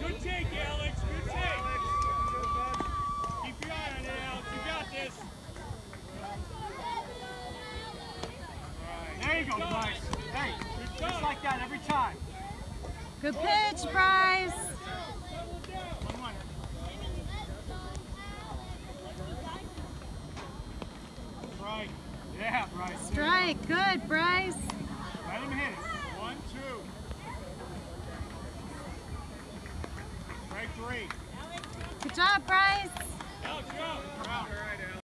Good take, Alex. Good take. Keep your eye on it, Alex. You got this. There you go, Bryce. Hey, just like that every time. Good pitch, Bryce. Yeah, Bryce. Strike. Good, Bryce. three. Good job, Bryce.